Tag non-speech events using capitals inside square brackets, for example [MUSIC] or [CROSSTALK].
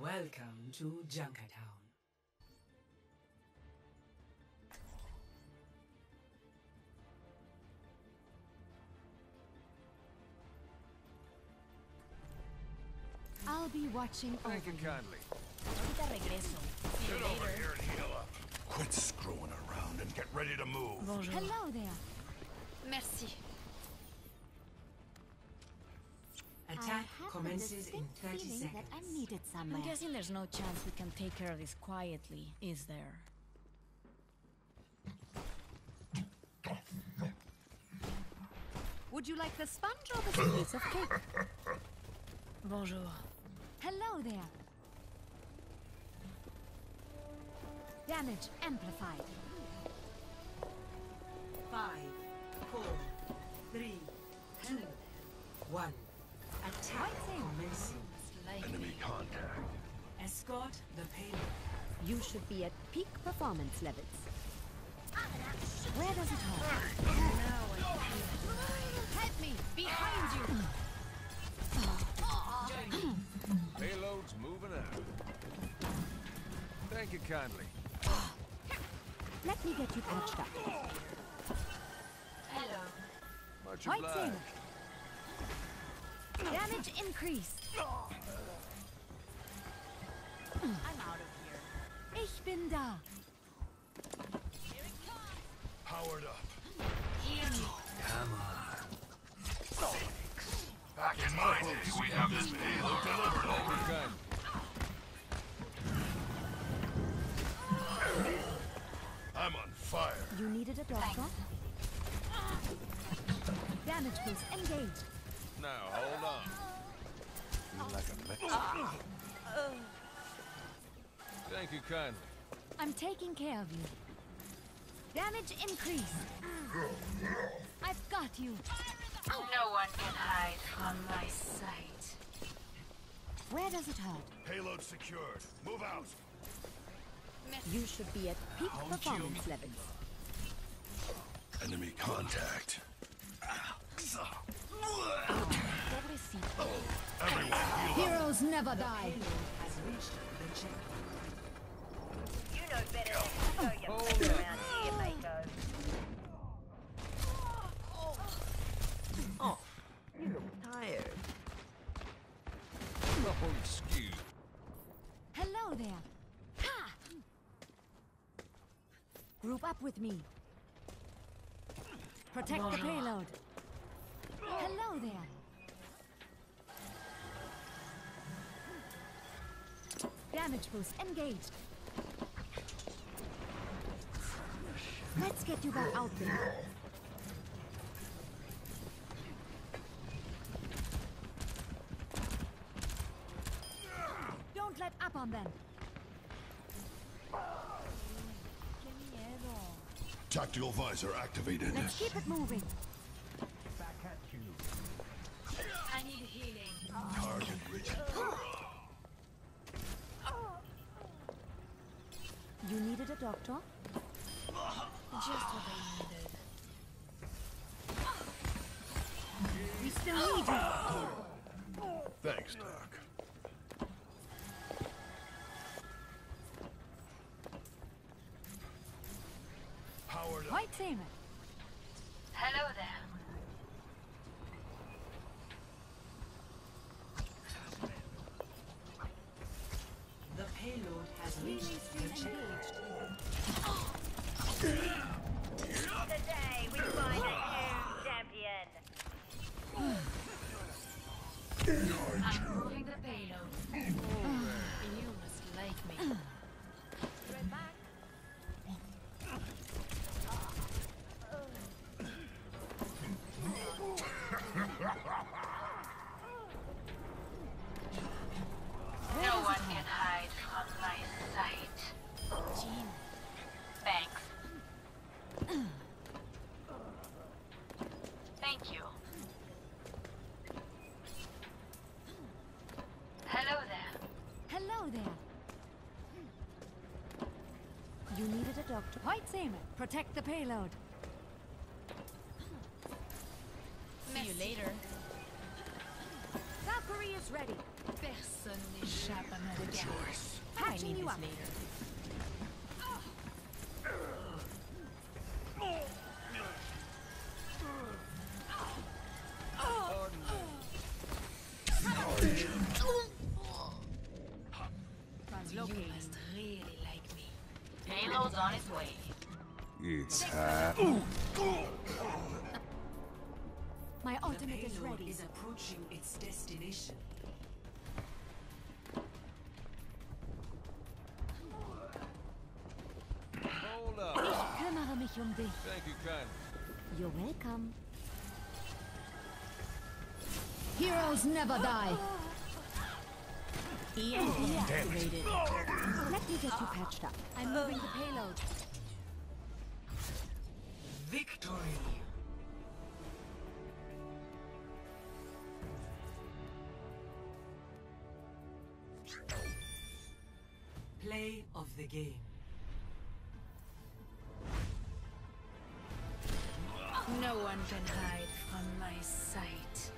Welcome to Junkertown. I'll be watching over Thank you you. kindly. Ahorita regreso. See you Get over here and heal up. Quit screwing around and get ready to move. Bonjour. Hello there. Merci. Attack commences in 30 seconds. that I'm needed I'm guessing there's no chance we can take care of this quietly, is there? Would you like the sponge or the piece of cake? Bonjour. Hello there. Damage amplified. Five, four, three, two, one. Enemy contact. Escort the payload. You should be at peak performance levels. Where does it hurt? Help me! Behind you! Payload's moving out. Thank you kindly. Let me get you patched up. Much Right obliged. There. Damage increased. I'm out of here. Ich bin da. Powered up. Come on. Back in my day, we have this payload delivered Thank over. you kindly. I'm on fire. You needed a doctor? Damage boost engaged. Now, hold on. Feel like a me- Thank you kindly. I'm taking care of you. Damage increased. I've got you. No one can hide from my sight. Where does it hurt? Payload secured. Move out. You should be at peak How'd performance you- levels. Enemy contact. Ah, Pobrecito. Everyone heal up. Heroes never die. Has reached the checkpoint. You know better than to throw your Hold around here, Mako. Tired. Oh, excuse. Hello there. Ha! Group up with me. Protect the payload. Hello there. Damage boost engaged. Let's get you back out there. Don't let up on them. Tactical visor activated. Let's keep it moving. I need healing. Target reach. You needed a doctor? Just what I needed. We still need you. Thanks, Doc. Powered up. White Saber. Hello there. I'm the payload. you must like me. You needed a doctor. White Saber. Protect the payload. see you later. Valkyrie is ready. Personne n'échappe à mon choice. I might Patching need you this up. later. Oh. Oh. Oh. You on its way. It's hot. [LAUGHS] My The ultimate is ready. is approaching its destination. Hold up. Kümmere mich um dich. Thank you kindly. You're welcome. Heroes never die. EMP activated. Let me get you patched up. I'm moving the payload. Victory! Play of the game. No one can hide from my sight.